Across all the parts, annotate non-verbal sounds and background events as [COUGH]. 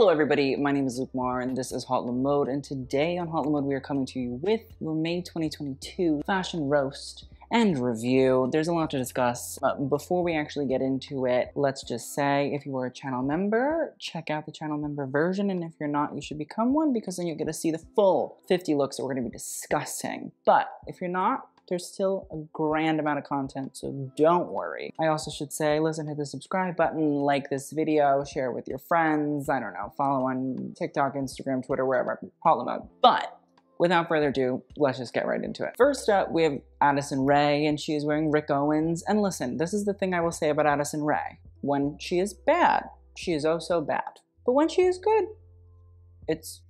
Hello everybody, my name is Luke Meagher and this is Hot Mode and today on Hot Mode we are coming to you with your May 2022 fashion roast and review. There's a lot to discuss, but before we actually get into it, let's just say if you are a channel member, check out the channel member version, and if you're not, you should become one because then you'll get to see the full 50 looks that we're gonna be discussing. But if you're not, there's still a grand amount of content, so don't worry. I also should say, listen, hit the subscribe button, like this video, share with your friends, I don't know, follow on TikTok, Instagram, Twitter, wherever, Hot Mode. But without further ado, let's just get right into it. First up, we have Addison Rae, and she is wearing Rick Owens. And listen, this is the thing I will say about Addison Rae. When she is bad, she is oh so bad. But when she is good, it's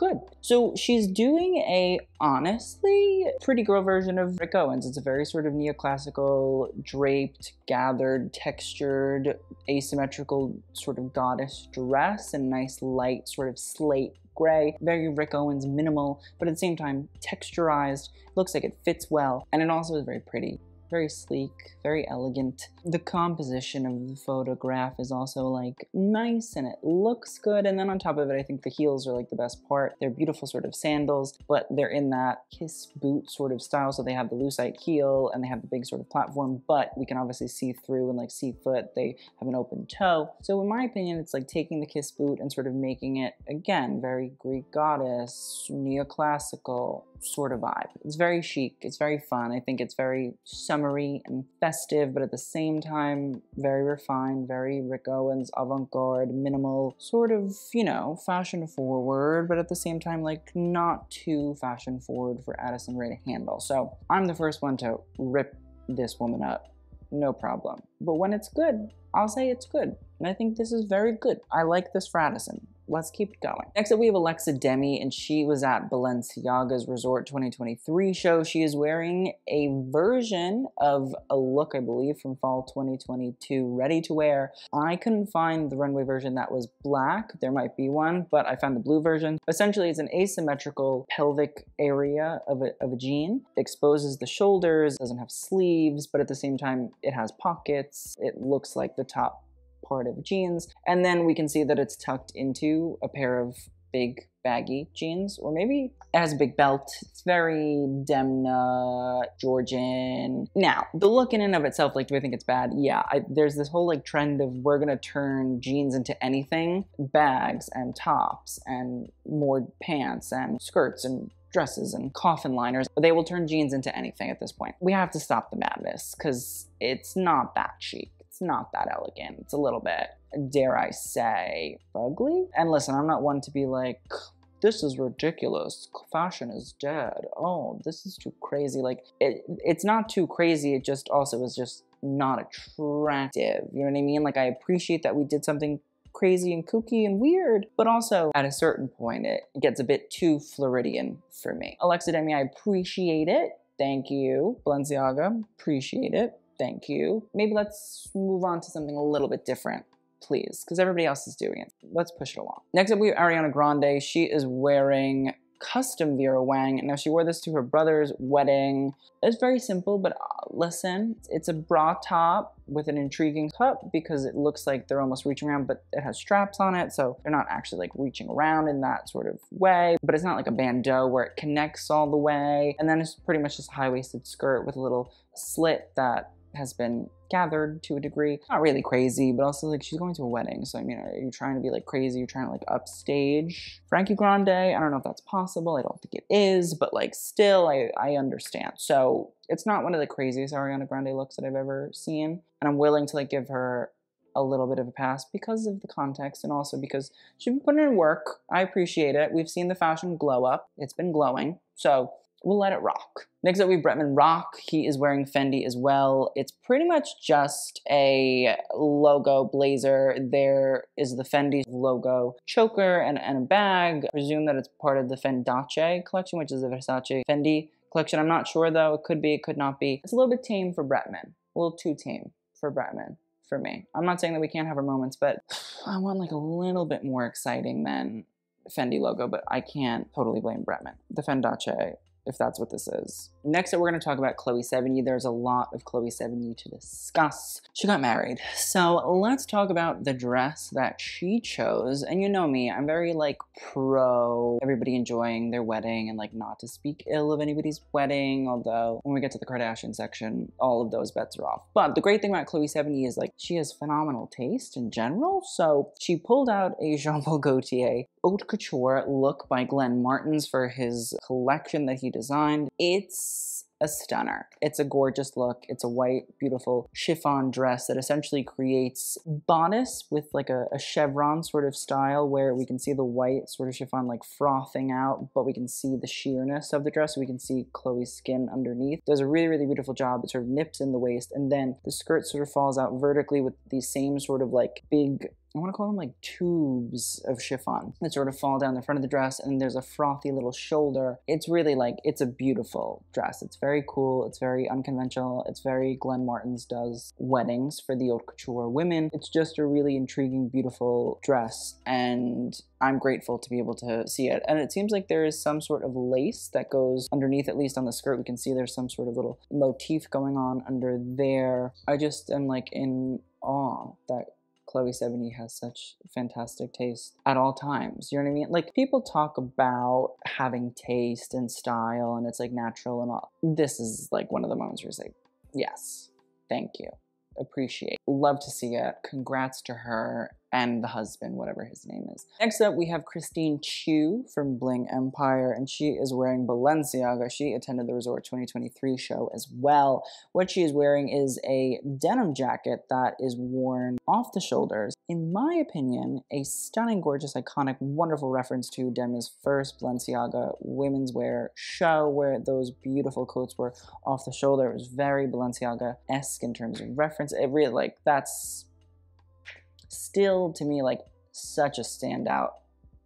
good. So she's doing a honestly pretty girl version of Rick Owens. It's a very sort of neoclassical, draped, gathered, textured, asymmetrical sort of goddess dress and nice light sort of slate gray, very Rick Owens minimal, but at the same time texturized, looks like it fits well, and it also is very pretty very sleek, very elegant. The composition of the photograph is also like nice and it looks good. And then on top of it, I think the heels are like the best part. They're beautiful sort of sandals, but they're in that kiss boot sort of style. So they have the lucite heel and they have the big sort of platform, but we can obviously see through and like see foot. They have an open toe. So in my opinion, it's like taking the kiss boot and sort of making it again, very Greek goddess, neoclassical, sort of vibe. It's very chic, it's very fun. I think it's very summery and festive, but at the same time, very refined, very Rick Owens, avant-garde, minimal, sort of, you know, fashion forward, but at the same time, like not too fashion forward for Addison Rae to handle. So I'm the first one to rip this woman up, no problem. But when it's good, I'll say it's good. And I think this is very good. I like this for Addison let's keep going. Next up, we have Alexa Demie, and she was at Balenciaga's Resort 2023 show. She is wearing a version of a look, I believe, from fall 2022, ready to wear. I couldn't find the runway version that was black. There might be one, but I found the blue version. Essentially, it's an asymmetrical pelvic area of a, of a jean. It exposes the shoulders, doesn't have sleeves, but at the same time, it has pockets. It looks like the top part of jeans. And then we can see that it's tucked into a pair of big baggy jeans, or maybe it has a big belt. It's very Demna, Georgian. Now, the look in and of itself, like, do I think it's bad? Yeah, I, there's this whole like trend of we're gonna turn jeans into anything, bags and tops and more pants and skirts and dresses and coffin liners. They will turn jeans into anything at this point. We have to stop the madness because it's not that chic not that elegant. It's a little bit, dare I say, ugly. And listen, I'm not one to be like, this is ridiculous. Fashion is dead. Oh, this is too crazy. Like, it, it's not too crazy. It just also is just not attractive. You know what I mean? Like, I appreciate that we did something crazy and kooky and weird, but also at a certain point, it gets a bit too Floridian for me. Alexa Demie, I appreciate it. Thank you. Balenciaga, appreciate it. Thank you. Maybe let's move on to something a little bit different, please, because everybody else is doing it. Let's push it along. Next up, we have Ariana Grande. She is wearing custom Vera Wang. Now, she wore this to her brother's wedding. It's very simple, but uh, listen, it's a bra top with an intriguing cup because it looks like they're almost reaching around, but it has straps on it, so they're not actually like reaching around in that sort of way. But it's not like a bandeau where it connects all the way. And then it's pretty much just a high-waisted skirt with a little slit that has been gathered to a degree. Not really crazy, but also like she's going to a wedding. So I mean, are you trying to be like crazy? You're trying to like upstage Frankie Grande. I don't know if that's possible. I don't think it is, but like still I, I understand. So it's not one of the craziest Ariana Grande looks that I've ever seen. And I'm willing to like give her a little bit of a pass because of the context and also because she's been putting in work. I appreciate it. We've seen the fashion glow up. It's been glowing. So we'll let it rock. Next up, we have Bretman Rock. He is wearing Fendi as well. It's pretty much just a logo blazer. There is the Fendi logo choker and, and a bag. I presume that it's part of the Fendace collection, which is the Versace Fendi collection. I'm not sure though. It could be, it could not be. It's a little bit tame for Bretman. A little too tame for Bretman for me. I'm not saying that we can't have our moments, but [SIGHS] I want like a little bit more exciting than Fendi logo, but I can't totally blame Bretman. The Fendace if that's what this is. Next up, we're going to talk about Chloe Sevigny. There's a lot of Chloe Sevigny to discuss. She got married. So let's talk about the dress that she chose. And you know me, I'm very like pro everybody enjoying their wedding and like not to speak ill of anybody's wedding. Although when we get to the Kardashian section, all of those bets are off. But the great thing about Chloe Sevigny is like she has phenomenal taste in general. So she pulled out a Jean Paul Gaultier haute couture look by Glenn Martens for his collection that he designed. It's a stunner. It's a gorgeous look. It's a white, beautiful chiffon dress that essentially creates bodice with like a, a, chevron sort of style where we can see the white sort of chiffon like frothing out, but we can see the sheerness of the dress. we can see Chloe's skin underneath. Does a really, really beautiful job. It sort of nips in the waist and then the skirt sort of falls out vertically with these same sort of like big I want to call them like tubes of chiffon that sort of fall down the front of the dress, and there's a frothy little shoulder. It's really like, it's a beautiful dress. It's very cool, it's very unconventional, it's very Glenn Martens does weddings for the haute couture women. It's just a really intriguing, beautiful dress, and I'm grateful to be able to see it. And it seems like there is some sort of lace that goes underneath, at least on the skirt. We can see there's some sort of little motif going on under there. I just am like in awe that Chloe Sevigny has such fantastic taste at all times. You know what I mean? Like people talk about having taste and style and it's like natural and all. This is like one of the moments where it's like, yes, thank you. Appreciate. Love to see it. Congrats to her and the husband, whatever his name is. Next up, we have Christine Chiu from Bling Empire, and she is wearing Balenciaga. She attended the Resort 2023 show as well. What she is wearing is a denim jacket that is worn off the shoulders. In my opinion, a stunning, gorgeous, iconic, wonderful reference to Demna's first Balenciaga women's wear show, where those beautiful coats were off the shoulder. It was very Balenciaga-esque in terms of reference. It really, like, that's still to me like such a standout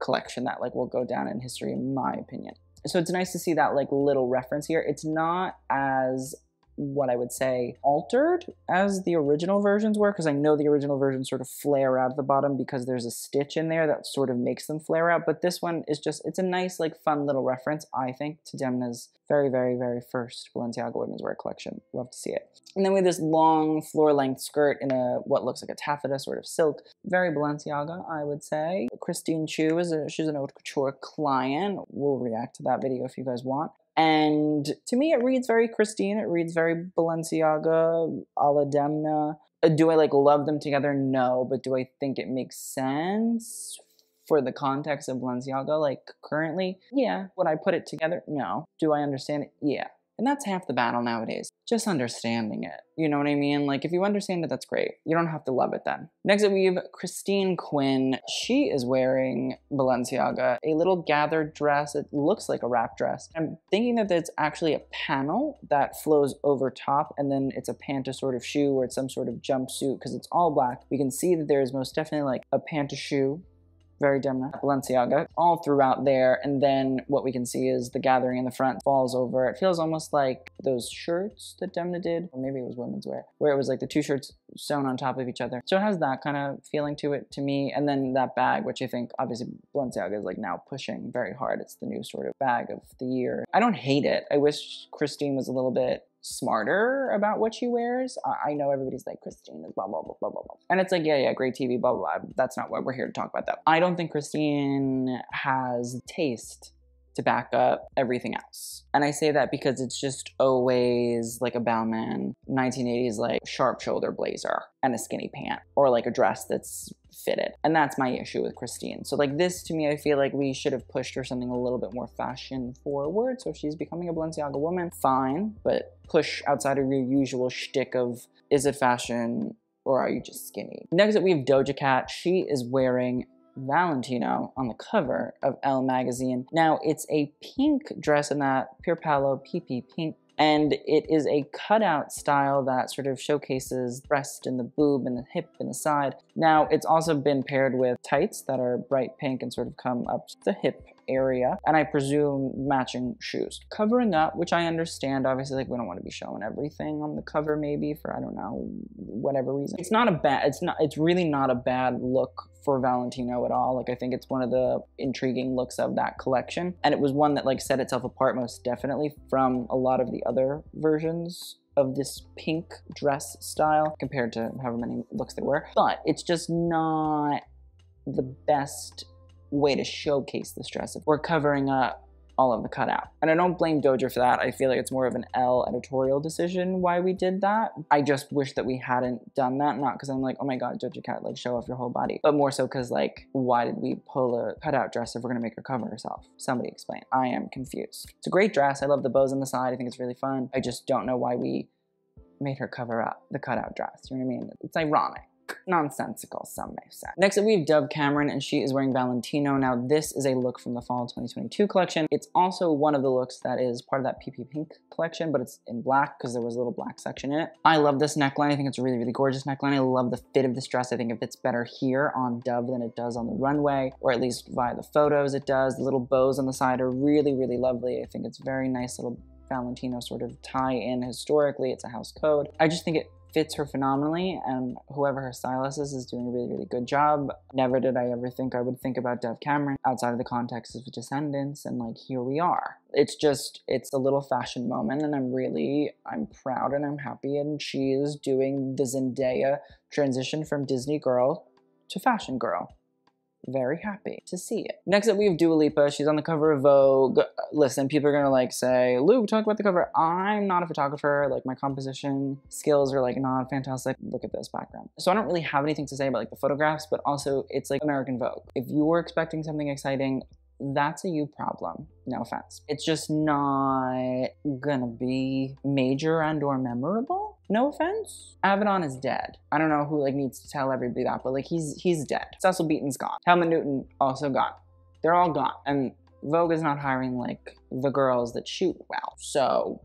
collection that like will go down in history in my opinion. So it's nice to see that like little reference here. It's not as what I would say altered as the original versions were because I know the original versions sort of flare out at the bottom because there's a stitch in there that sort of makes them flare out. But this one is just, it's a nice, like, fun little reference, I think, to Demna's very, very, very first Balenciaga women's wear collection. Love to see it. And then we have this long floor length skirt in a what looks like a taffeta sort of silk. Very Balenciaga, I would say. Christine Chiu is a, she's an haute couture client. We'll react to that video if you guys want. And to me, it reads very Christine. It reads very Balenciaga, a la Demna. Uh, do I like love them together? No, but do I think it makes sense for the context of Balenciaga, like currently? Yeah. Would I put it together? No. Do I understand it? Yeah. And that's half the battle nowadays. Just understanding it. You know what I mean? Like, if you understand it, that's great. You don't have to love it then. Next up, we have Christine Quinn. She is wearing Balenciaga, a little gathered dress. It looks like a wrap dress. I'm thinking that it's actually a panel that flows over top, and then it's a panta sort of shoe or it's some sort of jumpsuit because it's all black. We can see that there is most definitely like a panta shoe very Demna, Balenciaga, all throughout there. And then what we can see is the gathering in the front falls over. It feels almost like those shirts that Demna did, or maybe it was women's wear, where it was like the two shirts sewn on top of each other. So it has that kind of feeling to it to me. And then that bag, which I think obviously Balenciaga is like now pushing very hard. It's the new sort of bag of the year. I don't hate it. I wish Christine was a little bit smarter about what she wears. I, know everybody's like, Christine is blah, blah, blah, blah, blah, blah. And it's like, yeah, yeah, great TV, blah, blah, blah. That's not what we're here to talk about, though. I don't think Christine has taste to back up everything else. And I say that because it's just always like a Balmain 1980s like sharp shoulder blazer and a skinny pant or like a dress that's fitted. And that's my issue with Christine. So like this to me, I feel like we should have pushed her something a little bit more fashion forward. So if she's becoming a Balenciaga woman, fine, but push outside of your usual shtick of is it fashion or are you just skinny? Next up, we have Doja Cat. She is wearing Valentino on the cover of Elle magazine. Now, it's a pink dress in that Pier Paolo PP pink and it is a cutout style that sort of showcases breast and the boob and the hip and the side. Now, it's also been paired with tights that are bright pink and sort of come up to the hip area, and I presume matching shoes. Covering up, which I understand, obviously, like we don't want to be showing everything on the cover, maybe for I don't know whatever reason. It's not a bad. It's not. It's really not a bad look for Valentino at all. Like I think it's one of the intriguing looks of that collection, and it was one that like set itself apart most definitely from a lot of the other versions of this pink dress style compared to however many looks there were. But it's just not the best way to showcase the dress. If we're covering up all of the cutout. And I don't blame Doja for that. I feel like it's more of an Elle editorial decision why we did that. I just wish that we hadn't done that, not because I'm like, oh my god, Doja Cat, like show off your whole body, but more so because like, why did we pull a cutout dress if we're gonna make her cover herself? Somebody explain. I am confused. It's a great dress. I love the bows on the side. I think it's really fun. I just don't know why we made her cover up the cutout dress. You know what I mean? It's ironic nonsensical, some may say. Next up, we have Dove Cameron, and she is wearing Valentino. Now, this is a look from the fall 2022 collection. It's also one of the looks that is part of that PP Pink collection, but it's in black because there was a little black section in it. I love this neckline. I think it's a really, really gorgeous neckline. I love the fit of this dress. I think it fits better here on Dove than it does on the runway, or at least via the photos it does. The little bows on the side are really, really lovely. I think it's very nice little Valentino sort of tie in historically. It's a house code. I just think it fits her phenomenally, and whoever her stylist is is doing a really, really good job. Never did I ever think I would think about Dove Cameron outside of the context of Descendants, and like here we are. It's just, it's a little fashion moment, and I'm really, I'm proud and I'm happy, and she is doing the Zendaya transition from Disney girl to fashion girl very happy to see it. Next up, we have Dua Lipa. She's on the cover of Vogue. Uh, listen, people are gonna like say, Luke, talk about the cover. I'm not a photographer. Like my composition skills are like not fantastic. Look at this background. So I don't really have anything to say about like the photographs, but also it's like American Vogue. If you were expecting something exciting, that's a you problem. No offense. It's just not gonna be major and or memorable. No offense. Avedon is dead. I don't know who like needs to tell everybody that, but like he's he's dead. Cecil Beaton's gone. Helmut Newton also gone. They're all gone. And Vogue is not hiring like the girls that shoot well. So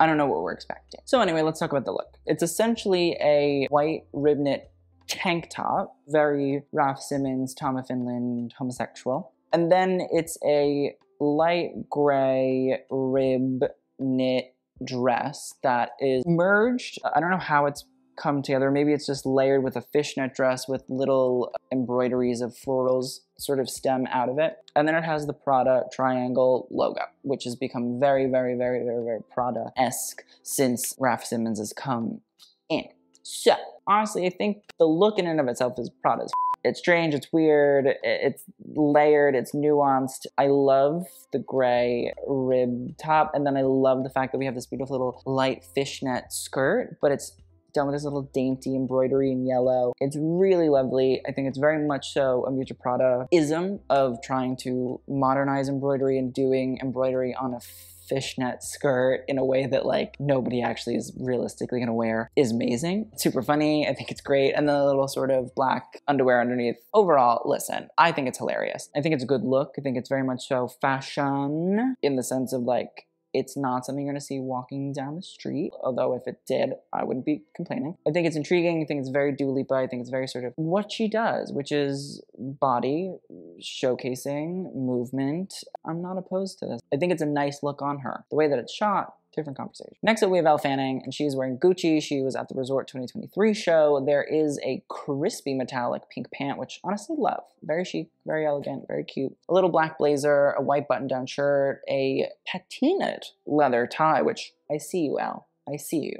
I don't know what we're expecting. So anyway, let's talk about the look. It's essentially a white rib knit tank top, very Raf Simons, Tom of Finland, homosexual. And then it's a light gray rib knit dress that is merged. I don't know how it's come together. Maybe it's just layered with a fishnet dress with little embroideries of florals sort of stem out of it. And then it has the Prada triangle logo, which has become very, very, very, very, very Prada-esque since Raf Simons has come in. So, honestly, I think the look in and of itself is Prada's. It's strange, it's weird, it's layered, it's nuanced. I love the gray rib top, and then I love the fact that we have this beautiful little light fishnet skirt, but it's done with this little dainty embroidery in yellow. It's really lovely. I think it's very much so a Miuccia Prada ism of trying to modernize embroidery and doing embroidery on a fishnet skirt in a way that like nobody actually is realistically gonna wear is amazing. super funny. I think it's great. And the little sort of black underwear underneath. Overall, listen, I think it's hilarious. I think it's a good look. I think it's very much so fashion in the sense of like it's not something you're going to see walking down the street, although if it did, I wouldn't be complaining. I think it's intriguing. I think it's very Dua Lipa. I think it's very sort of what she does, which is body, showcasing, movement. I'm not opposed to this. I think it's a nice look on her. The way that it's shot, different conversation. Next up, we have Elle Fanning, and she's wearing Gucci. She was at the Resort 2023 show. There is a crispy metallic pink pant, which honestly love. Very chic, very elegant, very cute. A little black blazer, a white button-down shirt, a patinaed leather tie, which I see you, Elle. I see you.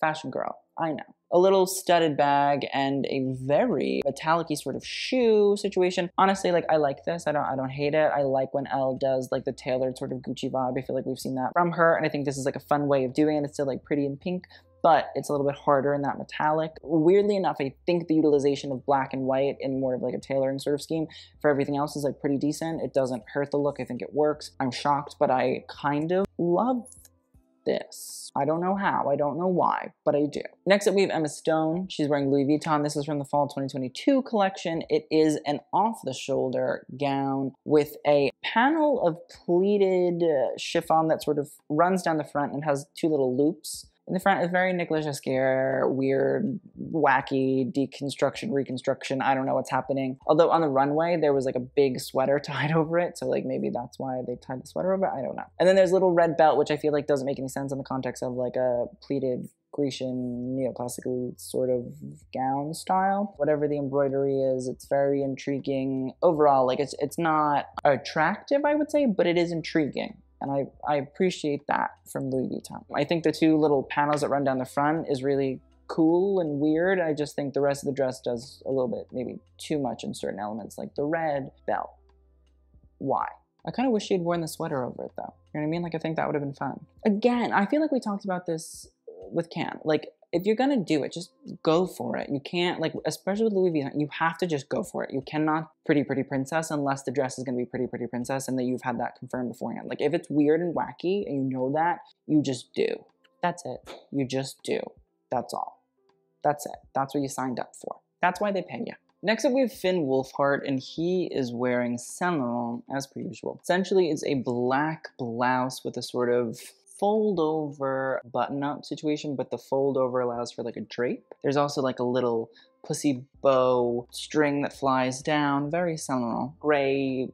Fashion girl. I know a little studded bag and a very metallic sort of shoe situation. Honestly, like I like this. I don't I don't hate it. I like when Elle does like the tailored sort of Gucci vibe. I feel like we've seen that from her and I think this is like a fun way of doing it. It's still like pretty and pink, but it's a little bit harder in that metallic. Weirdly enough, I think the utilization of black and white in more of like a tailoring sort of scheme for everything else is like pretty decent. It doesn't hurt the look. I think it works. I'm shocked, but I kind of love this. I don't know how, I don't know why, but I do. Next up, we have Emma Stone. She's wearing Louis Vuitton. This is from the fall 2022 collection. It is an off-the-shoulder gown with a panel of pleated uh, chiffon that sort of runs down the front and has two little loops in the front is very Nicolas Ghesquière, weird, wacky deconstruction, reconstruction. I don't know what's happening. Although on the runway there was like a big sweater [LAUGHS] tied over it, so like maybe that's why they tied the sweater over. it. I don't know. And then there's a little red belt, which I feel like doesn't make any sense in the context of like a pleated Grecian neoclassical sort of gown style. Whatever the embroidery is, it's very intriguing. Overall, like it's it's not attractive, I would say, but it is intriguing. And I, I appreciate that from Louis Vuitton. I think the two little panels that run down the front is really cool and weird. I just think the rest of the dress does a little bit, maybe too much in certain elements, like the red belt. Why? I kind of wish she had worn the sweater over it though. You know what I mean? Like I think that would have been fun. Again, I feel like we talked about this with Cannes. Like if you're gonna do it, just go for it. You can't like, especially with Louis Vuitton, you have to just go for it. You cannot pretty pretty princess unless the dress is gonna be pretty pretty princess and that you've had that confirmed beforehand. Like if it's weird and wacky and you know that, you just do. That's it. You just do. That's all. That's it. That's what you signed up for. That's why they pay you. Next up, we have Finn Wolfhard, and he is wearing Saint Laurent as per usual. Essentially, it's a black blouse with a sort of fold over button up situation, but the fold over allows for like a drape. There's also like a little pussy bow string that flies down, very Saint. Gray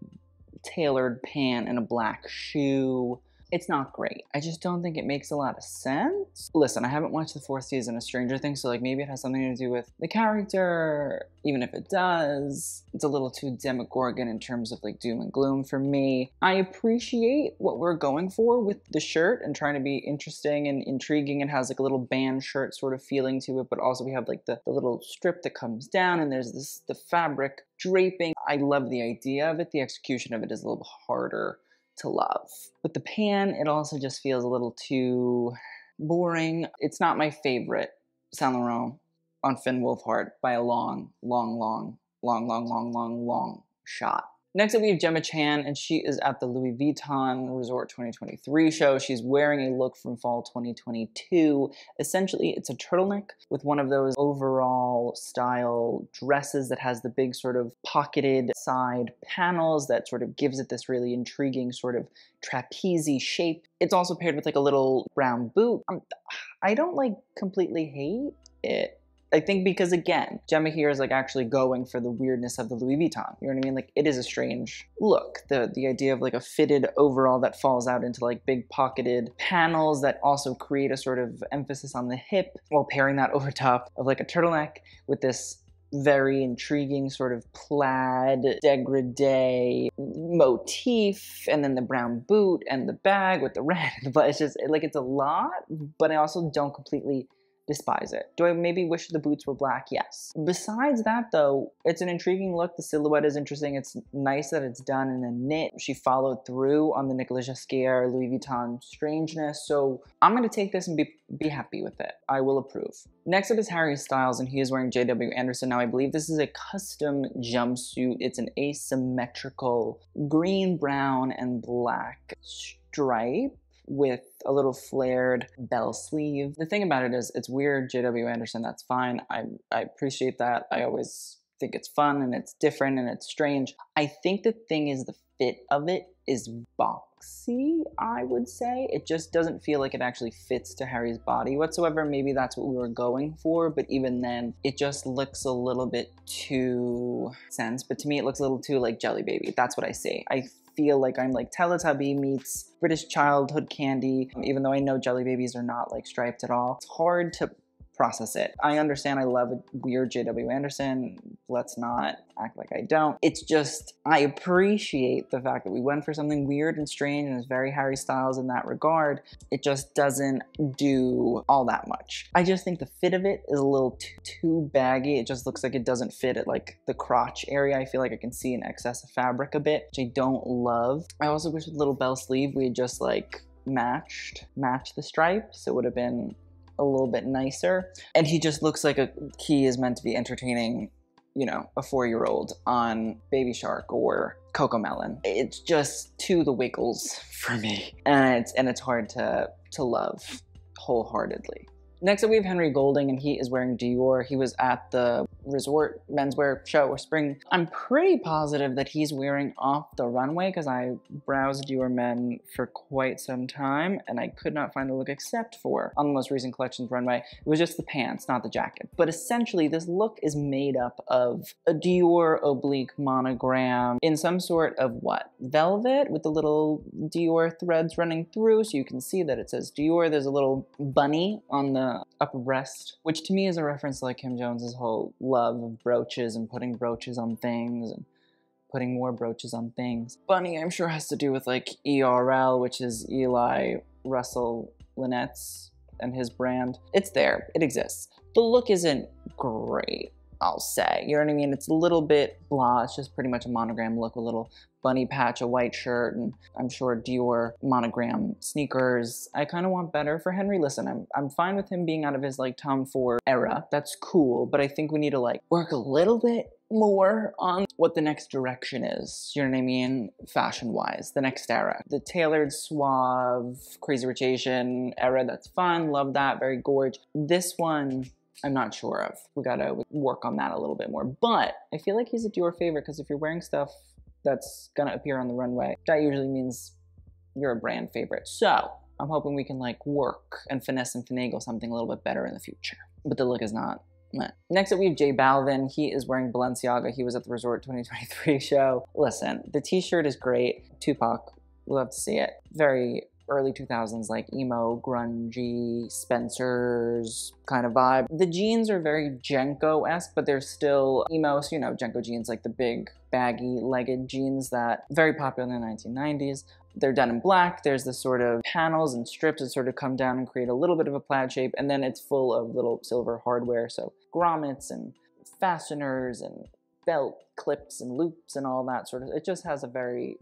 tailored pant and a black shoe. It's not great. I just don't think it makes a lot of sense. Listen, I haven't watched the fourth season of Stranger Things, so like maybe it has something to do with the character. Even if it does, it's a little too demogorgon in terms of like doom and gloom for me. I appreciate what we're going for with the shirt and trying to be interesting and intriguing. It has like a little band shirt sort of feeling to it, but also we have like the, the little strip that comes down and there's this the fabric draping. I love the idea of it. The execution of it is a little harder to love. With the pan, it also just feels a little too boring. It's not my favorite Saint Laurent on Finn Wolfhard by a long, long, long, long, long, long, long, long shot. Next up, we have Gemma Chan, and she is at the Louis Vuitton Resort 2023 show. She's wearing a look from fall 2022. Essentially, it's a turtleneck with one of those overall style dresses that has the big sort of pocketed side panels that sort of gives it this really intriguing sort of trapeze shape. It's also paired with like a little brown boot. Um, I don't like completely hate it. I think because again, Gemma here is like actually going for the weirdness of the Louis Vuitton. You know what I mean? Like it is a strange look. The the idea of like a fitted overall that falls out into like big pocketed panels that also create a sort of emphasis on the hip while pairing that [LAUGHS] over top of like a turtleneck with this very intriguing sort of plaid degradé motif and then the brown boot and the bag with the red [LAUGHS] but it's just like it's a lot but i also don't completely despise it. Do I maybe wish the boots were black? Yes. Besides that, though, it's an intriguing look. The silhouette is interesting. It's nice that it's done in a knit. She followed through on the Nicolas Ghesquière Louis Vuitton strangeness. So I'm going to take this and be, be happy with it. I will approve. Next up is Harry Styles, and he is wearing JW Anderson. Now, I believe this is a custom jumpsuit. It's an asymmetrical green, brown, and black stripe with a little flared bell sleeve. The thing about it is, it's weird, JW Anderson, that's fine. I, I appreciate that. I always think it's fun and it's different and it's strange. I think the thing is, the fit of it is boxy, I would say. It just doesn't feel like it actually fits to Harry's body whatsoever. Maybe that's what we were going for, but even then, it just looks a little bit too sense. But to me, it looks a little too like Jelly Baby. That's what I see. I feel like I'm like Teletubby meets British childhood candy, even though I know jelly babies are not like striped at all. It's hard to process it. I understand I love a weird J.W. Anderson. Let's not act like I don't. It's just, I appreciate the fact that we went for something weird and strange and it's very Harry Styles in that regard. It just doesn't do all that much. I just think the fit of it is a little too, too baggy. It just looks like it doesn't fit at like the crotch area. I feel like I can see an excess of fabric a bit, which I don't love. I also wish with little bell sleeve we had just like matched matched the stripes. It would have been a little bit nicer. And he just looks like a he is meant to be entertaining, you know, a four year old on Baby Shark or Coco Melon. It's just to the wiggles [LAUGHS] for me. And it's and it's hard to to love wholeheartedly. Next up, we have Henry Golding, and he is wearing Dior. He was at the resort menswear show or spring. I'm pretty positive that he's wearing off the runway because I browsed Dior men for quite some time and I could not find the look except for on the most recent collections runway. It was just the pants, not the jacket. But essentially, this look is made up of a Dior oblique monogram in some sort of what? Velvet with the little Dior threads running through so you can see that it says Dior. There's a little bunny on the upper breast, which to me is a reference to like Kim Jones's whole love of brooches and putting brooches on things and putting more brooches on things. Bunny, I'm sure, has to do with like ERL, which is Eli Russell Linnetz's and his brand. It's there, it exists. The look isn't great. I'll say. You know what I mean? It's a little bit blah. It's just pretty much a monogram look a little bunny patch, a white shirt, and I'm sure Dior monogram sneakers. I kind of want better for Henry. Listen, I'm, I'm fine with him being out of his like Tom Ford era. That's cool, but I think we need to like work a little bit more on what the next direction is. You know what I mean? Fashion wise, the next era. The tailored, suave, crazy rich Asian era, that's fun. Love that. Very gorge. This one, I'm not sure of. We gotta work on that a little bit more. But I feel like he's a Dior favorite because if you're wearing stuff that's gonna appear on the runway, that usually means you're a brand favorite. So I'm hoping we can like work and finesse and finagle something a little bit better in the future. But the look is not. Next up, we have J Balvin. He is wearing Balenciaga. He was at the Resort 2023 [LAUGHS] show. Listen, the t-shirt is great. Tupac, love to see it. Very early 2000s like emo, grungy, Spencer's kind of vibe. The jeans are very JNCO-esque, but they're still emo, so you know, JNCO jeans like the big baggy legged jeans that very popular in the 1990s. They're done in black. There's this sort of panels and strips that sort of come down and create a little bit of a plaid shape, and then it's full of little silver hardware, so grommets and fasteners and belt clips and loops and all that sort of. It just has a very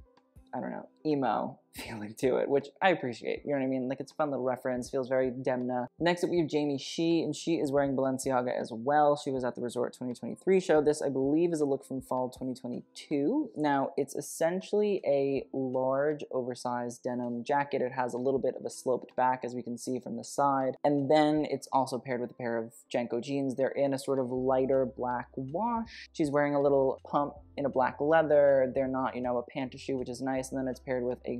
I don't know, emo feeling to it, which I appreciate. You know what I mean? Like it's a fun little reference, feels very Demna. Next up, we have Jamie Xie, and she is wearing Balenciaga as well. She was at the Resort 2023 show. This, I believe, is a look from fall 2022. Now, it's essentially a large, oversized denim jacket. It has a little bit of a sloped back, as we can see from the side. And then it's also paired with a pair of JNCO jeans. They're in a sort of lighter black wash. She's wearing a little pump in a black leather. They're not, you know, a panta shoe, which is nice. And then it's paired with a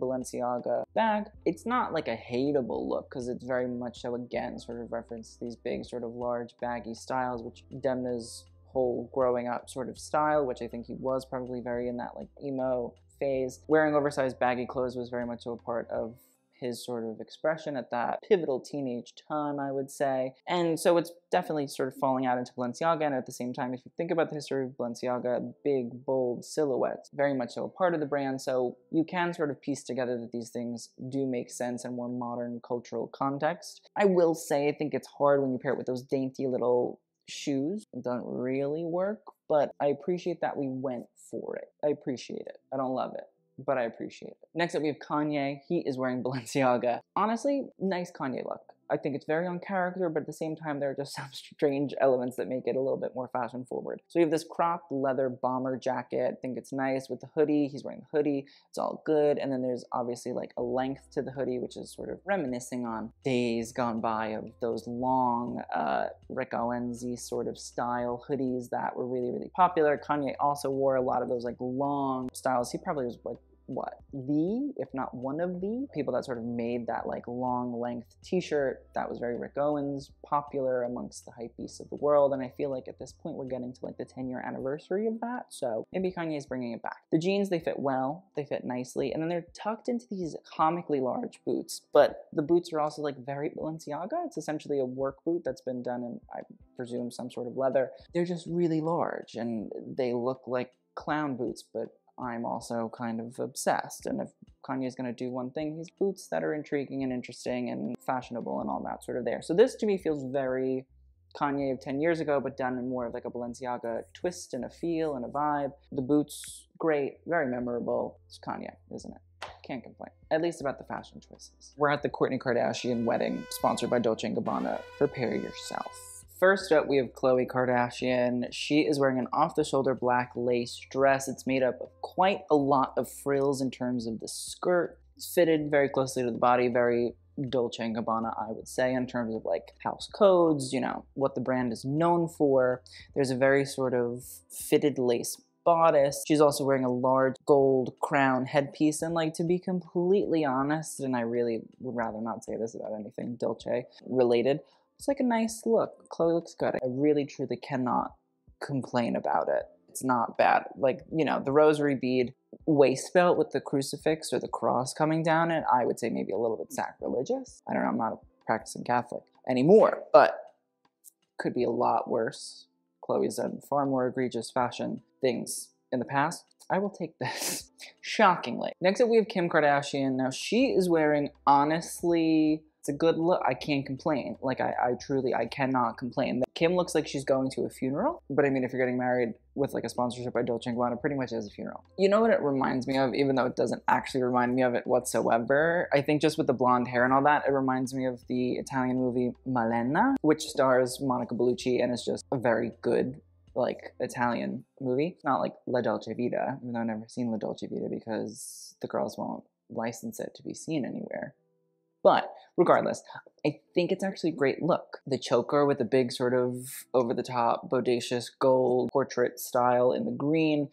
Balenciaga bag. It's not like a hateable look because it's very much so, again, sort of reference these big, sort of large, baggy styles, which Demna's whole growing up sort of style, which I think he was probably very in that like emo phase. Wearing oversized baggy clothes was very much a part of his sort of expression at that pivotal teenage time, I would say. And so it's definitely sort of falling out into Balenciaga. And at the same time, if you think about the history of Balenciaga, big, bold silhouettes, very much so a part of the brand. So you can sort of piece together that these things do make sense in more modern cultural context. I will say, I think it's hard when you pair it with those dainty little shoes. It doesn't really work, but I appreciate that we went for it. I appreciate it. I don't love it but I appreciate it. Next up, we have Kanye. He is wearing [LAUGHS] Balenciaga. Honestly, nice Kanye look. I think it's very on character, but at the same time, there are just [LAUGHS] some strange elements that make it a little bit more fashion forward. So we have this cropped leather bomber jacket. I think it's nice with the hoodie. He's wearing the hoodie. It's all good. And then there's obviously like a length to the hoodie, which is sort of reminiscing on days gone by of those long uh, Rick Owens sort of style hoodies that were really, really popular. Kanye also wore a lot of those like long styles. He probably was like what the if not one of the people that sort of made that like long length t-shirt that was very rick owens popular amongst the hype beasts of the world and i feel like at this point we're getting to like the 10 year anniversary of that so maybe kanye is bringing it back. The jeans they fit well they fit nicely and then they're tucked into these comically large boots but the boots are also like very balenciaga. It's essentially a work boot that's been done in i presume some sort of leather. They're just really large and they look like clown boots but I'm also kind of obsessed. And if Kanye's going to do one thing, he's boots that are intriguing and interesting and fashionable and all that sort of there. So this to me feels very Kanye of 10 years ago, but done in more of like a Balenciaga twist and a feel and a vibe. The boots, great, very memorable. It's Kanye, isn't it? Can't complain. At least about the fashion choices. We're at the Kourtney Kardashian wedding, sponsored by Dolce & Gabbana. Prepare yourself. First up, we have Khloe Kardashian. She is wearing an off the shoulder black lace dress. It's made up of quite a lot of frills in terms of the skirt. It's fitted very closely to the body, very Dolce & Gabbana, I would say, in terms of like house codes, you know, what the brand is known for. There's a very sort of fitted lace bodice. She's also wearing a large gold crown headpiece. And like to be completely honest, and I really would rather not say this about anything Dolce related, it's like a nice look. Khloe looks good. I really truly cannot complain about it. It's not bad. Like, you know, the rosary bead waist belt with the crucifix or the cross coming down it, I would say maybe a little bit sacrilegious. I don't know, I'm not a practicing Catholic anymore, but could be a lot worse. Khloe's done far more egregious fashion things in the past. I will take this. [LAUGHS] Shockingly. Next up, we have Kim Kardashian. Now, she is wearing, honestly, it's a good look. I can't complain. Like, I, I truly, I cannot complain. Kim looks like she's going to a funeral, but I mean, if you're getting married with like a sponsorship by Dolce & Gabbana, pretty much as a funeral. You know what it reminds me of, even though it doesn't actually remind me of it whatsoever? I think just with the blonde hair and all that, it reminds me of the Italian movie Malena, which stars Monica Bellucci and is just a very good like Italian movie. Not like La Dolce Vita, even though I've never seen La Dolce Vita because the girls won't license it to be seen anywhere. But regardless, I think it's actually a great look. The choker with the big sort of over the top bodacious gold portrait style in the green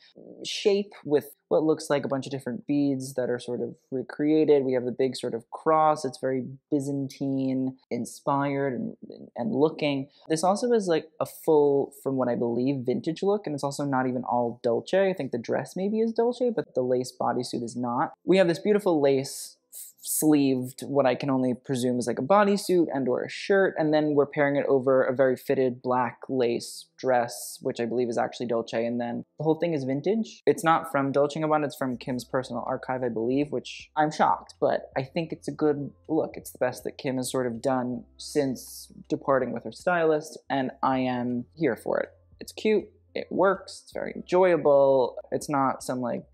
shape with what looks like a bunch of different beads that are sort of recreated. We have the big sort of cross. It's very Byzantine inspired and, and looking. This also is like a full, from what I believe, vintage look, and it's also not even all Dolce. I think the dress maybe is Dolce, but the lace bodysuit is not. We have this beautiful lace sleeved what I can only presume is like a bodysuit and or a shirt and then we're pairing it over a very fitted black lace dress which I believe is actually Dolce and then the whole thing is vintage. It's not from Dolce & Gabbana, it's from Kim's personal archive I believe which I'm shocked but I think it's a good look. It's the best that Kim has sort of done since departing with her stylist and I am here for it. It's cute, it works, it's very enjoyable. It's not some like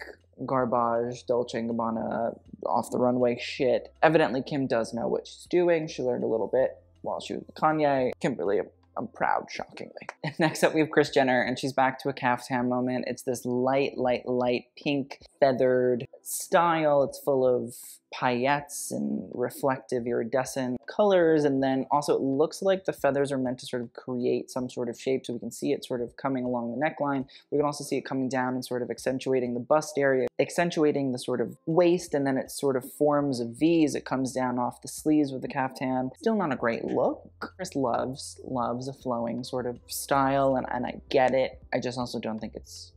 garbage Dolce & Gabbana off the runway shit. Evidently, Kim does know what she's doing. She learned a little bit while she was with Kanye. Kimberly, I'm proud, shockingly. [LAUGHS] Next up, we have Kris Jenner, and she's back to a caftan moment. It's this light, light, light pink feathered style. It's full of paillettes and reflective iridescent colors. And then also, it looks like the feathers are meant to sort of create some sort of shape. So we can see it sort of coming along the neckline. We can also see it coming down and sort of accentuating the bust area, accentuating the sort of waist, and then it sort of forms a V as it comes down off the sleeves with the caftan. Still not a great look. Kris loves, loves a flowing sort of style, and, and I get it. I just also don't think it's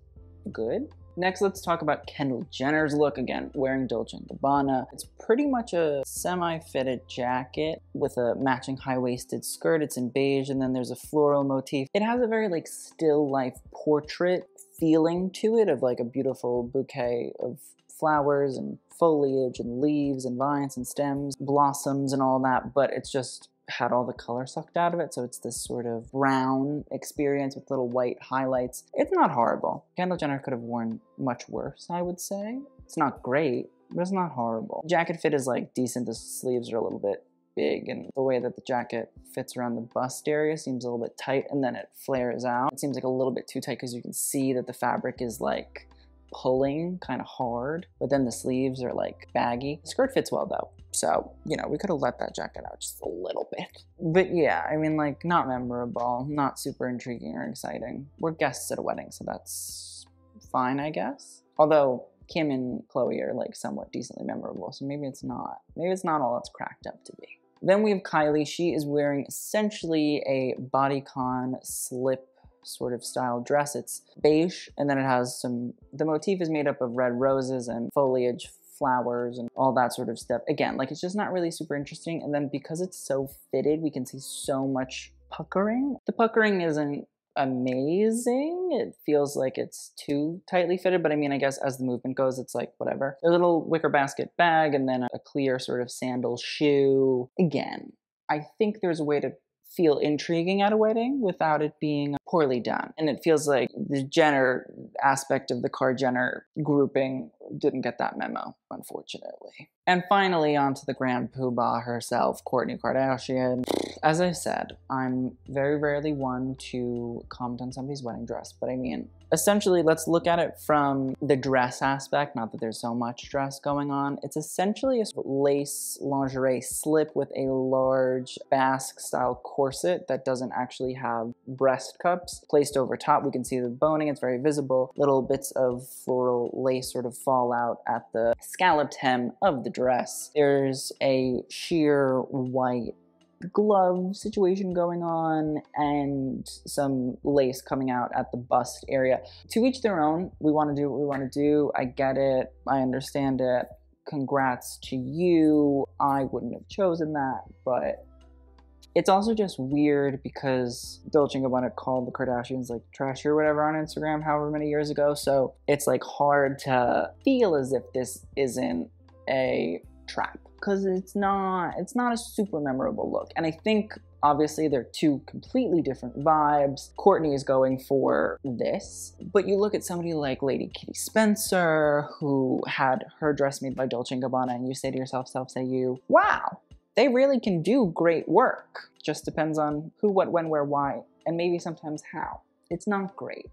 good. Next, let's talk about Kendall Jenner's look again, wearing Dolce & Gabbana. It's pretty much a semi-fitted jacket with a matching high-waisted skirt. It's in beige, and then there's a floral motif. It has a very like still life portrait feeling to it of like a beautiful bouquet of flowers and foliage and leaves and vines and stems, blossoms and all that, but it's just had all the color sucked out of it. So it's this sort of brown experience with little white highlights. It's not horrible. Kendall Jenner could have worn much worse, I would say. It's not great, but it's not horrible. Jacket fit is like decent. The sleeves are a little bit big and the way that the jacket fits around the bust area seems a little bit tight and then it flares out. It seems like a little bit too tight because you can see that the fabric is like pulling kind of hard, but then the sleeves are like baggy. The skirt fits well though. So, you know, we could have let that jacket out just a little bit. But yeah, I mean, like, not memorable, not super intriguing or exciting. We're guests at a wedding, so that's fine, I guess. Although Kim and Khloe are like somewhat decently memorable, so maybe it's not. Maybe it's not all it's cracked up to be. Then we have Kylie. She is wearing essentially a bodycon slip sort of style dress. It's beige, and then it has some, the motif is made up of red roses and foliage flowers and all that sort of stuff. Again, like it's just not really super interesting. And then because it's so fitted, we can see so much puckering. The puckering isn't amazing. It feels like it's too tightly fitted, but I mean, I guess as the movement goes, it's like whatever. A little wicker basket bag and then a clear sort of sandal shoe. Again, I think there's a way to feel intriguing at a wedding without it being poorly done. And it feels like the Jenner aspect of the Kar Jenner grouping didn't get that memo, unfortunately. And finally, on to the grand poobah herself, Kourtney Kardashian. As I said, I'm very rarely one to comment on somebody's wedding dress, but I mean, Essentially, let's look at it from the dress aspect, not that there's so much dress going on. It's essentially a lace lingerie slip with a large basque style corset that doesn't actually have breast cups placed over top. We can see the boning, it's very visible. Little bits of floral lace sort of fall out at the scalloped hem of the dress. There's a sheer white glove situation going on and some lace coming out at the bust area. To each their own. We want to do what we want to do. I get it. I understand it. Congrats to you. I wouldn't have chosen that, but it's also just weird because Dolce & Gabbana called the Kardashians like trashy or whatever on Instagram however many years ago. So it's like hard to feel as if this isn't a trap because it's not it's not a super memorable look. And I think obviously they're two completely different vibes. Kourtney is going for this, but you look at somebody like Lady Kitty Spencer who had her dress made by Dolce & Gabbana and you say to yourself, self say you, wow, they really can do great work. Just depends on who, what, when, where, why, and maybe sometimes how. It's not great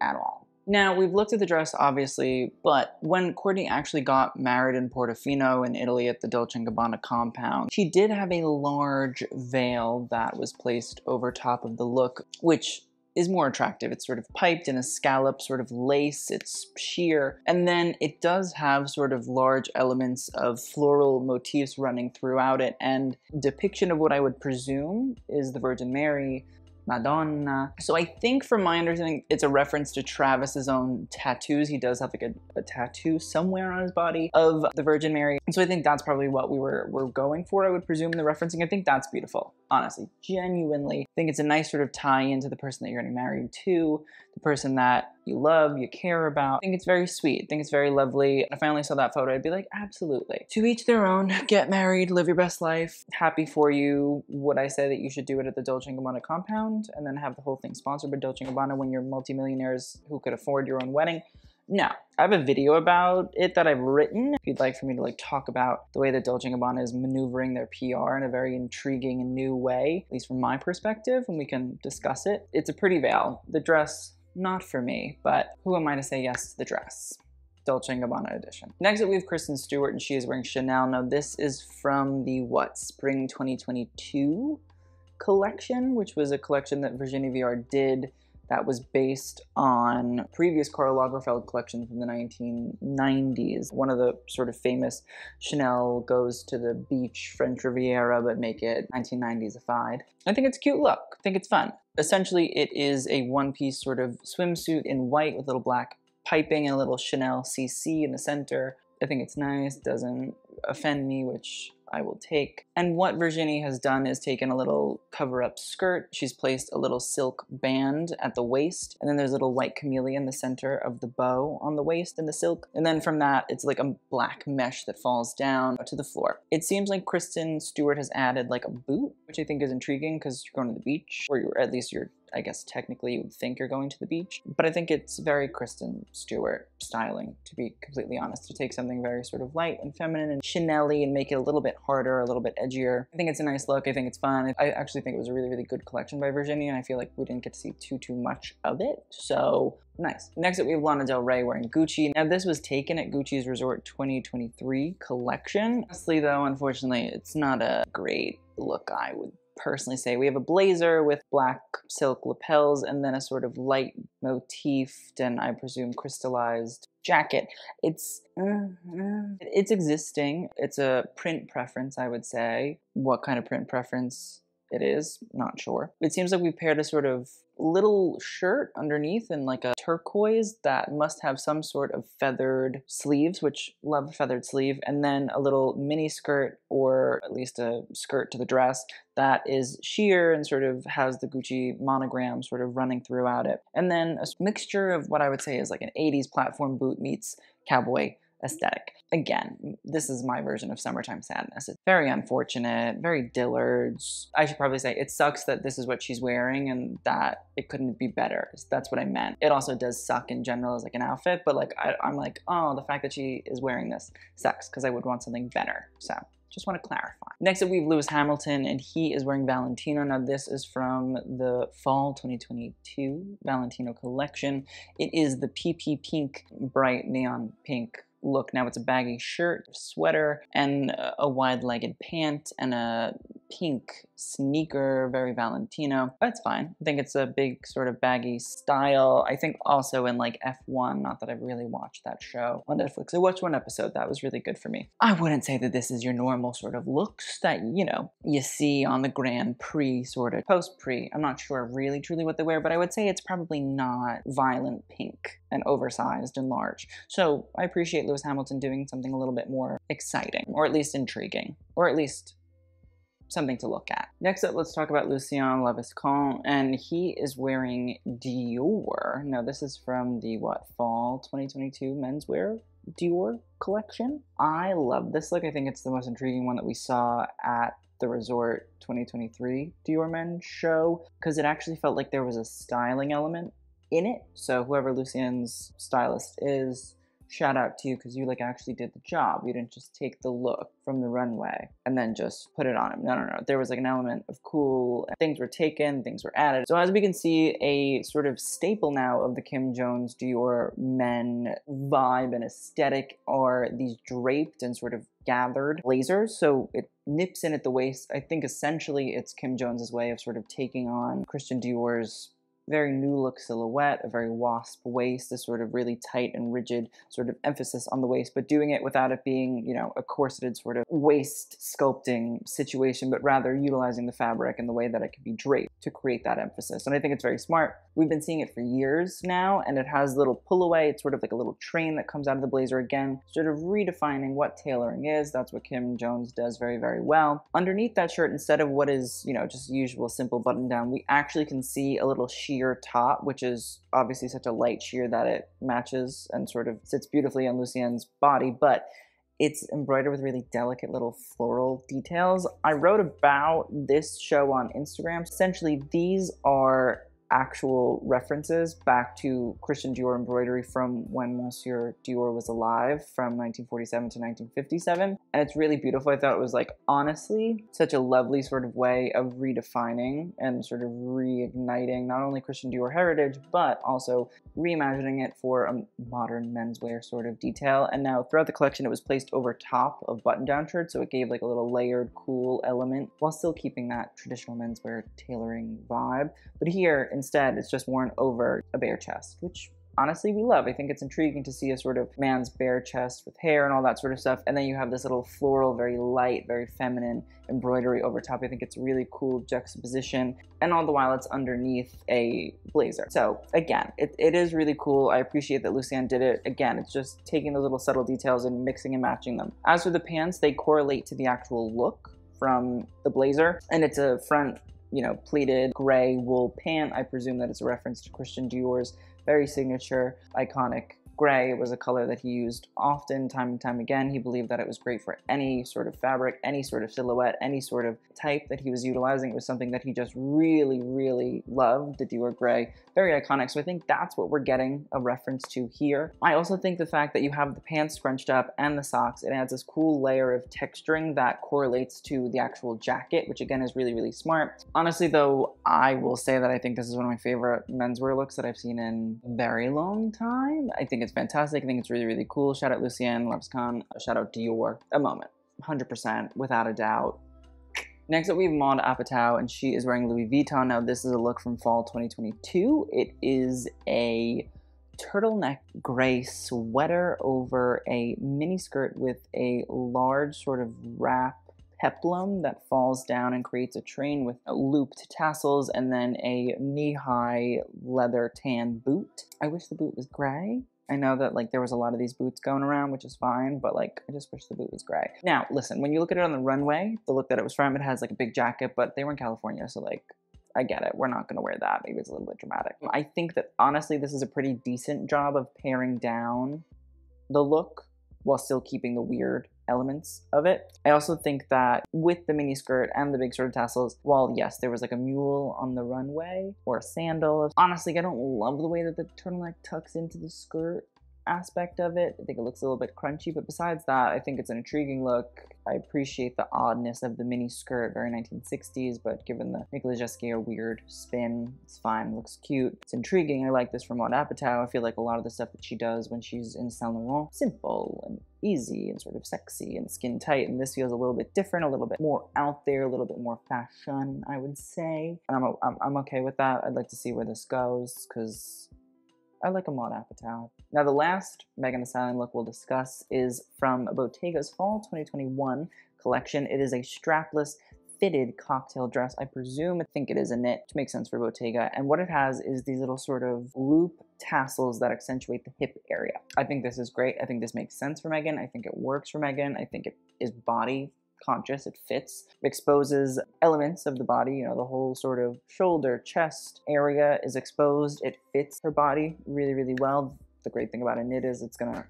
at all. Now, we've looked at the dress, obviously, but when Kourtney actually got married in Portofino in Italy at the Dolce & Gabbana compound, she did have a large veil that was placed over top of the look, which is more attractive. It's sort of piped in a scallop sort of lace, it's sheer, and then it does have sort of large elements of floral motifs running throughout it, and depiction of what I would presume is the Virgin Mary Madonna. So I think from my understanding, it's a reference to Travis's own tattoos. He does have like a, a, tattoo somewhere on his body of the Virgin Mary. So I think that's probably what we were, were going for, I would presume, in the referencing. I think that's beautiful, honestly, genuinely. I think it's a nice sort of tie into the person that you're getting married to, the person that you love, you care about. I think it's very sweet. I think it's very lovely. If I finally saw that photo, I'd be like, absolutely. To each their own. [LAUGHS] Get married, live your best life. Happy for you. Would I say that you should do it at the Dolce & Gabbana compound and then have the whole thing sponsored by Dolce & Gabbana when you're multimillionaires who could afford your own wedding? No, I have a video about it that I've written. If you'd like for me to like talk about the way that Dolce & Gabbana is maneuvering their PR in a very intriguing and new way, at least from my perspective, and we can discuss it. It's a pretty veil. The dress not for me, but who am I to say yes to the dress? Dolce & Gabbana edition. Next up we have Kristen Stewart and she is wearing Chanel. Now this is from the what, spring 2022 collection, which was a collection that Virginie Viard did that was based on previous Karl Lagerfeld collection from the 1990s. One of the sort of famous Chanel goes to the beach French Riviera, but make it 1990s-ified. I think it's a cute look. I think it's fun. Essentially, it is a one-piece sort of swimsuit in white with little black piping and a little Chanel CC in the center. I think it's nice, doesn't offend me, which I will take. And what Virginie has done is taken a little cover-up skirt. She's placed a little silk band at the waist, and then there's a little white camellia in the center of the bow on the waist and the silk. And then from that, it's like a black mesh that falls down to the floor. It seems like Kristen Stewart has added like a boot, which I think is intriguing because you're going to the beach, or you're, at least you're I guess technically you would think you're going to the beach. But I think it's very Kristen Stewart styling, to be completely honest, to take something very sort of light and feminine and chanel and make it a little bit harder, a little bit edgier. I think it's a nice look. I think it's fun. I actually think it was a really, really good collection by Virginia, and I feel like we didn't get to see too, too much of it. So Nice. Next up, we have Lana Del Rey wearing Gucci. Now, this was taken at Gucci's Resort 2023 collection. Honestly, though, unfortunately, it's not a great look, I would personally say. We have a blazer with black silk lapels and then a sort of light motifed and I presume crystallized jacket. It's uh, uh, it's existing. It's a print preference, I would say. What kind of print preference it is, not sure. It seems like we paired a sort of little shirt underneath in like a turquoise that must have some sort of feathered sleeves, which love a feathered sleeve, and then a little mini skirt or at least a skirt to the dress that is sheer and sort of has the Gucci monogram sort of running throughout it. And then a mixture of what I would say is like an 80s platform boot meets cowboy aesthetic. Again, this is my version of summertime sadness. It's very unfortunate, very Dillard's. I should probably say it sucks that this is what she's wearing and that it couldn't be better. That's what I meant. It also does suck in general as like an outfit, but like I, I'm like, oh, the fact that she is wearing this sucks because I would want something better. So Just want to clarify. Next up, we have Lewis Hamilton, and he is wearing Valentino. Now, this is from the fall 2022 Valentino collection. It is the PP Pink, bright neon pink look. Now it's a baggy shirt, sweater, and a wide-legged pant, and a pink sneaker, very Valentino. That's fine. I think it's a big sort of baggy style. I think also in like F1, not that I've really watched that show on Netflix. I watched one episode. That was really good for me. I wouldn't say that this is your normal sort of looks that, you know, you see on the Grand Prix sort of post pre. I'm not sure really truly what they wear, but I would say it's probably not violent pink and oversized and large. So I appreciate Lewis Hamilton doing something a little bit more exciting, or at least intriguing, or at least something to look at. Next up, let's talk about Lucien Laviscount, and he is wearing Dior. Now, this is from the, what, fall 2022 menswear Dior collection. I love this look. I think it's the most intriguing one that we saw at the Resort 2023 Dior Men show because it actually felt like there was a styling element in it. So whoever Lucien's stylist is, shout out to you because you like actually did the job. You didn't just take the look from the runway and then just put it on him. No, no, no. There was like an element of cool. Things were taken, things were added. So as we can see, a sort of staple now of the Kim Jones Dior men vibe and aesthetic are these draped and sort of gathered blazers. So it nips in at the waist. I think essentially it's Kim Jones's way of sort of taking on Christian Dior's very new look silhouette, a very wasp waist, a sort of really tight and rigid sort of emphasis on the waist, but doing it without it being, you know, a corseted sort of waist sculpting situation, but rather utilizing the fabric and the way that it can be draped to create that emphasis. And I think it's very smart. We've been seeing it for years now, and it has little pull away. It's sort of like a little train that comes out of the blazer again, sort of redefining what tailoring is. That's what Kim Jones does very, very well. Underneath that shirt, instead of what is, you know, just usual simple button down, we actually can see a little sheet sheer top, which is obviously such a light sheer that it matches and sort of sits beautifully on Lucien's body, but it's embroidered with really delicate little floral details. I wrote about this show on Instagram. Essentially, these are actual references back to Christian Dior embroidery from when Monsieur Dior was alive from 1947 to 1957. And it's really beautiful. I thought it was like, honestly, such a lovely sort of way of redefining and sort of reigniting not only Christian Dior heritage, but also reimagining it for a modern menswear sort of detail. And now throughout the collection, it was placed over top of button-down shirts, so it gave like a little layered, cool element while still keeping that traditional menswear tailoring vibe. But here, Instead, it's just worn over a bare chest, which honestly we love. I think it's intriguing to see a sort of man's bare chest with hair and all that sort of stuff. And then you have this little floral, very light, very feminine embroidery over top. I think it's really cool juxtaposition. And all the while it's underneath a blazer. So again, it, it is really cool. I appreciate that Lucien did it. Again, it's just taking those little subtle details and mixing and matching them. As for the pants, they correlate to the actual look from the blazer. And it's a front you know, pleated gray wool pant. I presume that it's a reference to Christian Dior's very signature, iconic Gray was a color that he used often, time and time again. He believed that it was great for any sort of fabric, any sort of silhouette, any sort of type that he was utilizing. It was something that he just really, really loved, the Dior Gray. Very iconic. So I think that's what we're getting a reference to here. I also think the fact that you have the pants scrunched up and the socks, it adds this cool layer of texturing that correlates to the actual jacket, which again is really, really smart. Honestly, though, I will say that I think this is one of my favorite menswear looks that I've seen in a very long time. I think it's fantastic. I think it's really, really cool. Shout out Lucien Laviscount. Shout out Dior. A moment. 100%, without a doubt. Next up, we have Maude Apatow, and she is wearing Louis Vuitton. Now, this is a look from fall 2022. It is a turtleneck gray sweater over a mini skirt with a large sort of wrap peplum that falls down and creates a train with looped tassels and then a knee-high leather tan boot. I wish the boot was gray. I know that like there was a lot of these boots going around, which is fine, but like I just wish the boot was gray. Now, listen, when you look at it on the runway, the look that it was from, it has like a big jacket, but they were in California, so like I get it. We're not going to wear that. Maybe it's a little bit dramatic. I think that honestly, this is a pretty decent job of paring down the look while still keeping the weird elements of it. I also think that with the miniskirt and the big sort of tassels, while yes, there was like a mule on the runway or a sandal, honestly, I don't love the way that the turtleneck tucks into the skirt aspect of it. I think it looks a little bit crunchy, but besides that, I think it's an intriguing look. I appreciate the oddness of the mini skirt, very 1960s, but given the Nicolas Ghesquière weird spin, it's fine, looks cute. It's intriguing. I like this from Maude Apatow. I feel like a lot of the stuff that she does when she's in Saint Laurent, simple and easy and sort of sexy and skin tight, and this feels a little bit different, a little bit more out there, a little bit more fashion, I would say. I'm, I'm, I'm okay with that. I'd like to see where this goes, because I like a Maude Apatow. Now, the last Megan Thee Stallion look we'll discuss is from Bottega's Fall 2021 collection. It is a strapless fitted cocktail dress. I presume, I think it is a knit, which makes sense for Bottega. And what it has is these little sort of loop tassels that accentuate the hip area. I think this is great. I think this makes sense for Megan. I think it works for Megan. I think it is body conscious, it fits, exposes elements of the body, you know, the whole sort of shoulder, chest area is exposed. It fits her body really, really well. The great thing about a knit is it's gonna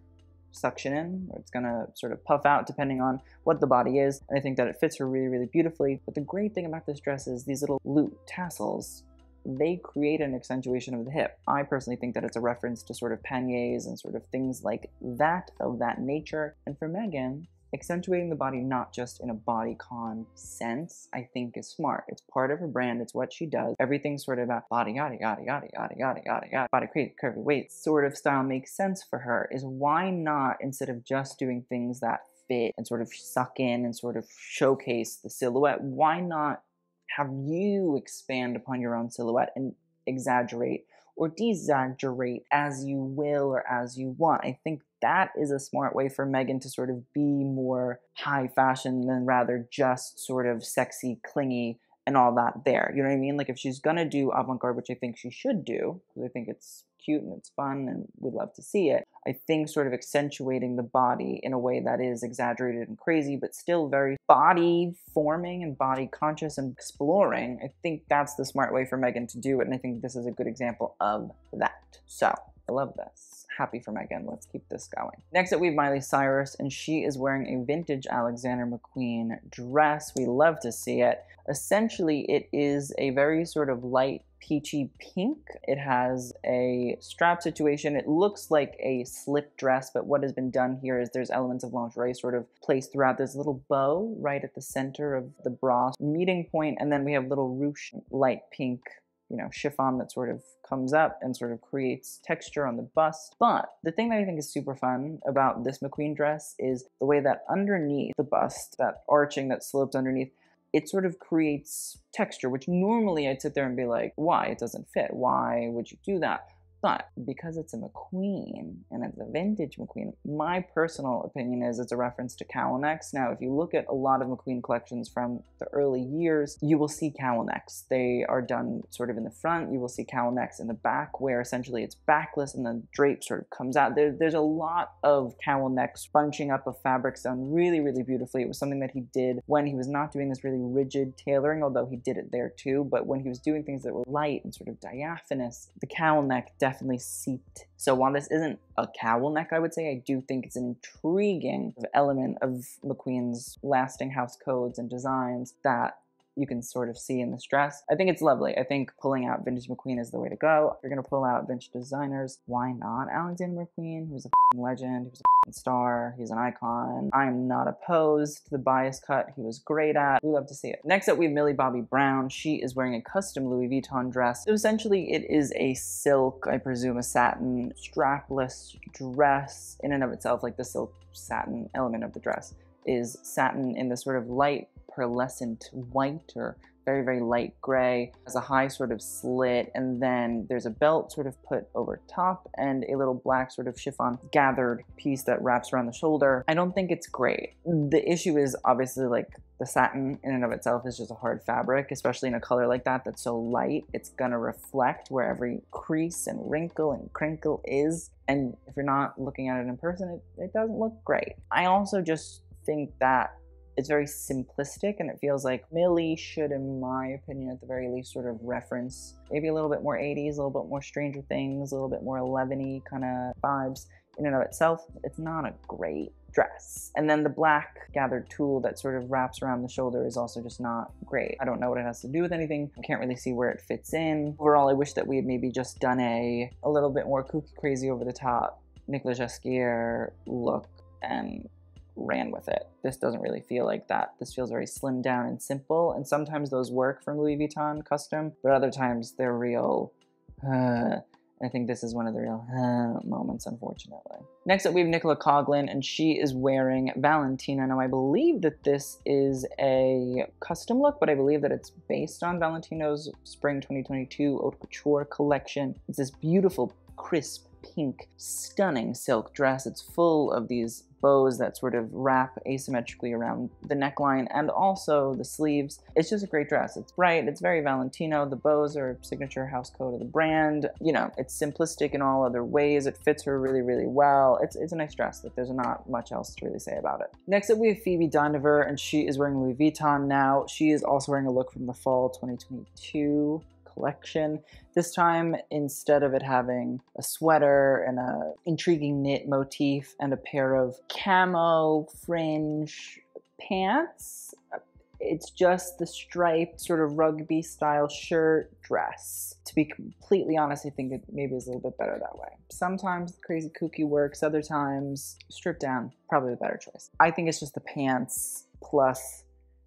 suction in or it's gonna sort of puff out depending on what the body is. And I think that it fits her really, really beautifully. But the great thing about this dress is these little loop tassels they create an accentuation of the hip. I personally think that it's a reference to sort of panniers and sort of things like that of that nature. And for Megan, accentuating the body not just in a bodycon sense, I think is smart. It's part of her brand. It's what she does. Everything's sort of about body, yada, yada, yada, yada, yada, yada, yada, body crazy, curvy waist sort of style makes sense for her is why not, instead of just doing things that fit and sort of suck in and sort of showcase the silhouette, why not have you expand upon your own silhouette and exaggerate or de-exaggerate as you will or as you want. I think that is a smart way for Megan to sort of be more high fashion than rather just sort of sexy, clingy, and all that there. You know what I mean? Like if she's gonna do avant-garde, which I think she should do, because I think it's cute and it's fun and we'd love to see it. I think sort of accentuating the body in a way that is exaggerated and crazy, but still very body forming and body conscious and exploring. I think that's the smart way for Megan to do it. And I think this is a good example of that. So I love this. Happy for Megan. Let's keep this going. Next up, we have Miley Cyrus, and she is wearing a vintage Alexander McQueen dress. We love to see it. Essentially, it is a very sort of light peachy pink. It has a strap situation. It looks like a slip dress, but what has been done here is there's elements of lingerie sort of placed throughout. There's a little bow right at the center of the bra meeting point, and then we have little ruche light pink you know, chiffon that sort of comes up and sort of creates texture on the bust. But the thing that I think is super fun about this McQueen dress is the way that underneath the bust, that arching that slopes underneath, it sort of creates texture, which normally I'd sit there and be like, why? It doesn't fit. Why would you do that? But because it's a McQueen and it's a vintage McQueen, my personal opinion is it's a reference to cowl necks. Now, if you look at a lot of McQueen collections from the early years, you will see cowl necks. They are done sort of in the front. You will see cowl necks in the back, where essentially it's backless and the drape sort of comes out. There, there's a lot of cowl necks bunching up of fabrics done really, really beautifully. It was something that he did when he was not doing this really rigid tailoring, although he did it there too. But when he was doing things that were light and sort of diaphanous, the cowl neck definitely definitely seeped. So while this isn't a cowl neck, I would say, I do think it's an intriguing element of McQueen's lasting house codes and designs that you can sort of see in this dress. I think it's lovely. I think pulling out Vintage McQueen is the way to go. If you're gonna pull out vintage designers, why not Alexander McQueen, who's a legend, who's a star, he's an icon. I'm not opposed to the bias cut he was great at. We love to see it. Next up, we have Millie Bobby Brown. She is wearing a custom Louis Vuitton dress. So essentially, it is a silk, I presume a satin, strapless dress in and of itself, like the silk satin element of the dress is satin in this sort of light pearlescent white or very, very light gray, has a high sort of slit, and then there's a belt sort of put over top and a little black sort of chiffon gathered piece that wraps around the shoulder. I don't think it's great. The issue is obviously like the satin in and of itself is just a hard fabric, especially in a color like that that's so light. It's gonna reflect where every crease and wrinkle and crinkle is. And if you're not looking at it in person, it, it doesn't look great. I also just think that it's very simplistic and it feels like Millie should, in my opinion, at the very least, sort of reference maybe a little bit more 80s, a little bit more Stranger Things, a little bit more 11 kind of vibes in and of itself. It's not a great dress. And then the black gathered tulle that sort of wraps around the shoulder is also just not great. I don't know what it has to do with anything. I can't really see where it fits in. Overall, I wish that we had maybe just done a, a little bit more kooky crazy over the top Nicolas Ghesquiere look and ran with it. This doesn't really feel like that. This feels very slimmed down and simple, and sometimes those work from Louis Vuitton custom, but other times they're real. Uh, I think this is one of the real moments, unfortunately. Next up, we have Nicola Coughlan, and she is wearing Valentino. Now, I believe that this is a custom look, but I believe that it's based on Valentino's Spring 2022 Haute Couture collection. It's this beautiful, crisp, pink, stunning silk dress. It's full of these bows that sort of wrap asymmetrically around the neckline and also the sleeves. It's just a great dress. It's bright, it's very Valentino. The bows are a signature house code of the brand. You know, it's simplistic in all other ways. It fits her really, really well. It's, it's a nice dress. Like, there's not much else to really say about it. Next up, we have Phoebe Dynevor, and she is wearing Louis Vuitton now. She is also wearing a look from the fall 2022 collection. This time, instead of it having a sweater and a intriguing knit motif and a pair of camo fringe pants, it's just the striped sort of rugby style shirt dress. To be completely honest, I think it maybe is a little bit better that way. Sometimes crazy kooky works, other times stripped down, probably the better choice. I think it's just the pants plus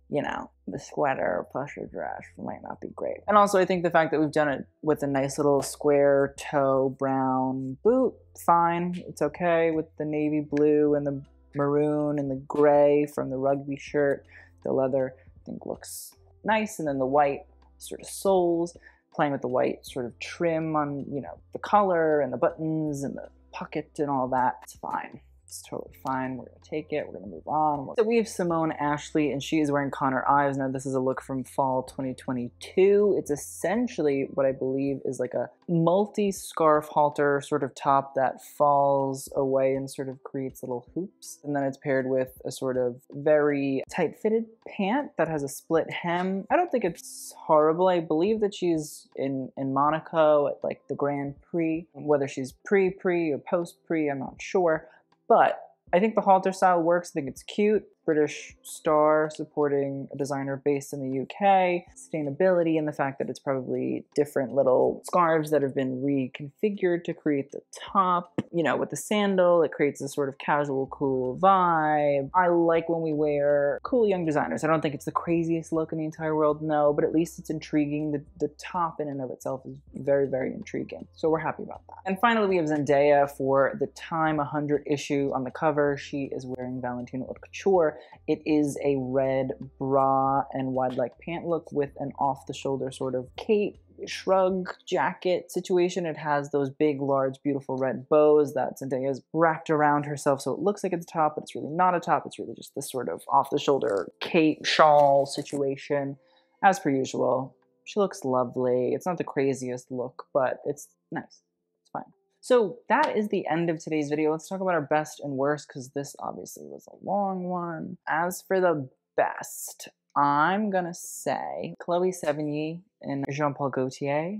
you know, the sweater plus your dress might not be great. And also, I think the fact that we've done it with a nice little square toe brown boot, fine. It's okay with the navy blue and the maroon and the gray from the rugby shirt. The leather, I think, looks nice. And then the white sort of soles, playing with the white sort of trim on, you know, the collar and the buttons and the pocket and all that. It's fine. It's totally fine. We're going to take it. We're going to move on. So we have Simone Ashley, and she is wearing Connor Ives. Now, this is a look from fall 2022. It's essentially what I believe is like a multi scarf halter sort of top that falls away and sort of creates little hoops. And then it's paired with a sort of very tight fitted pant that has a split hem. I don't think it's horrible. I believe that she's in, in Monaco at like the Grand Prix. Whether she's pre pre or post pre, I'm not sure. But I think the halter style works. I think it's cute. British star supporting a designer based in the UK, sustainability, and the fact that it's probably different little scarves that have been reconfigured to create the top. You know, with the sandal, it creates a sort of casual, cool vibe. I like when we wear cool young designers. I don't think it's the craziest look in the entire world, no, but at least it's intriguing. The, the top in and of itself is very, very intriguing. So we're happy about that. And finally, we have Zendaya for the Time 100 issue on the cover. She is wearing Valentino Haute Couture it is a red bra and wide leg pant look with an off the shoulder sort of cape shrug jacket situation. It has those big, large, beautiful red bows that Zendaya has wrapped around herself so it looks like it's a top, but it's really not a top. It's really just this sort of off the shoulder cape shawl situation. As per usual, she looks lovely. It's not the craziest look, but it's nice. So that is the end of today's video. Let's talk about our best and worst because this obviously was a long one. As for the best, I'm gonna say Chloe Sevigny and Jean-Paul Gaultier,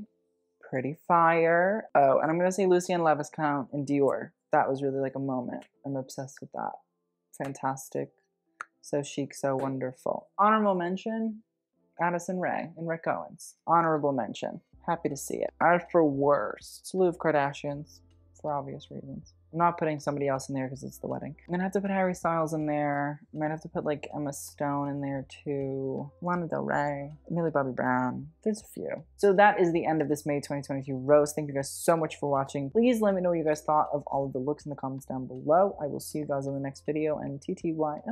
pretty fire. Oh, and I'm gonna say Lucien Laviscount and Dior. That was really like a moment. I'm obsessed with that. Fantastic. So chic, so wonderful. Honorable mention, Addison Rae and Rick Owens. Honorable mention. Happy to see it. As for worst, slew of Kardashians, for obvious reasons. I'm not putting somebody else in there because it's the wedding. I'm gonna have to put Harry Styles in there. I might have to put like Emma Stone in there too. Lana Del Rey, Millie Bobby Brown. There's a few. So that is the end of this May 2022 roast. Thank you guys so much for watching. Please let me know what you guys thought of all of the looks in the comments down below. I will see you guys in the next video and TTYL.